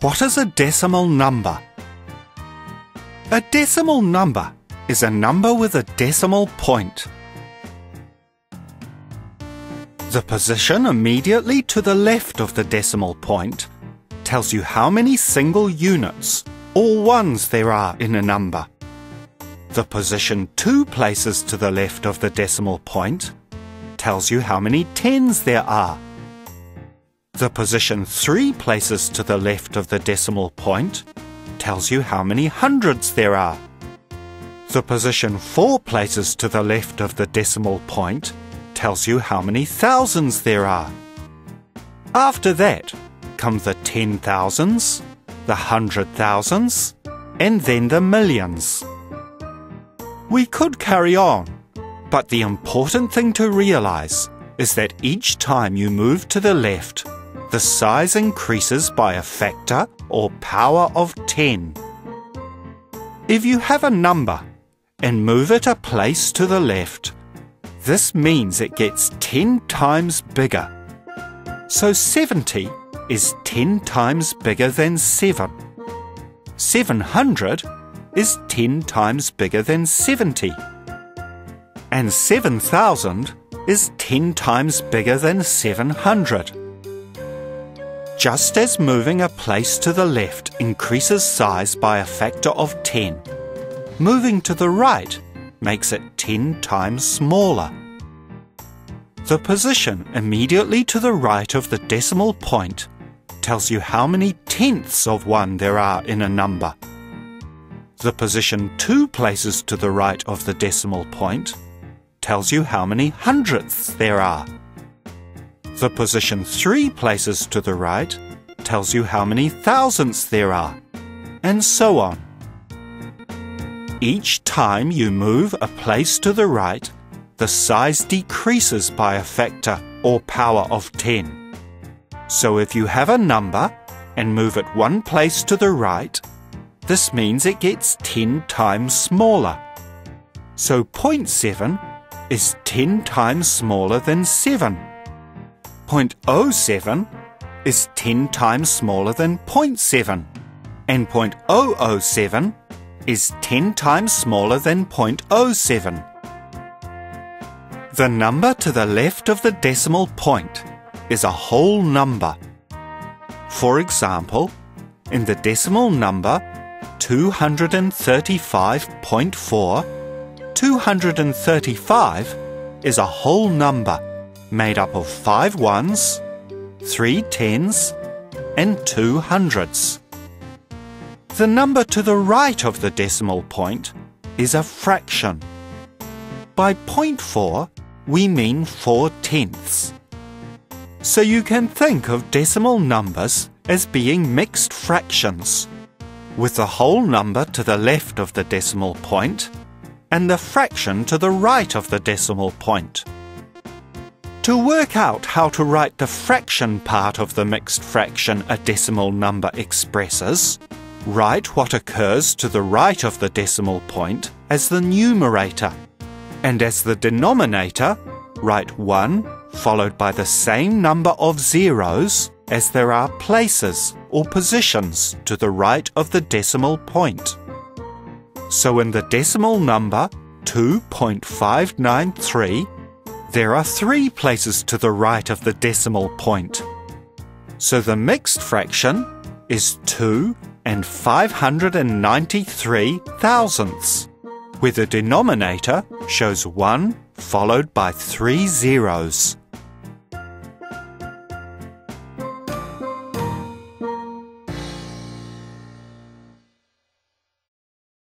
What is a decimal number? A decimal number is a number with a decimal point. The position immediately to the left of the decimal point tells you how many single units or ones there are in a number. The position two places to the left of the decimal point tells you how many tens there are. The position three places to the left of the decimal point tells you how many hundreds there are. The position four places to the left of the decimal point tells you how many thousands there are. After that come the ten thousands, the hundred thousands, and then the millions. We could carry on, but the important thing to realize is that each time you move to the left, the size increases by a factor or power of 10. If you have a number and move it a place to the left, this means it gets 10 times bigger. So 70 is 10 times bigger than 7. 700 is 10 times bigger than 70. And 7,000 is 10 times bigger than 700. Just as moving a place to the left increases size by a factor of 10, moving to the right makes it 10 times smaller. The position immediately to the right of the decimal point tells you how many tenths of one there are in a number. The position two places to the right of the decimal point tells you how many hundredths there are. The position three places to the right tells you how many thousandths there are, and so on. Each time you move a place to the right, the size decreases by a factor or power of 10. So if you have a number and move it one place to the right, this means it gets 10 times smaller. So 0.7 is 10 times smaller than 7. 0.07 is 10 times smaller than 0.7, and 0.007 is 10 times smaller than 0.07. The number to the left of the decimal point is a whole number. For example, in the decimal number 235.4, 235 is a whole number made up of five ones, three tens, and two hundreds. The number to the right of the decimal point is a fraction. By point four, we mean four tenths. So you can think of decimal numbers as being mixed fractions, with the whole number to the left of the decimal point and the fraction to the right of the decimal point. To work out how to write the fraction part of the mixed fraction a decimal number expresses, write what occurs to the right of the decimal point as the numerator, and as the denominator, write 1 followed by the same number of zeros as there are places or positions to the right of the decimal point. So in the decimal number 2.593, there are three places to the right of the decimal point. So the mixed fraction is 2 and 593 thousandths, where the denominator shows 1 followed by three zeros.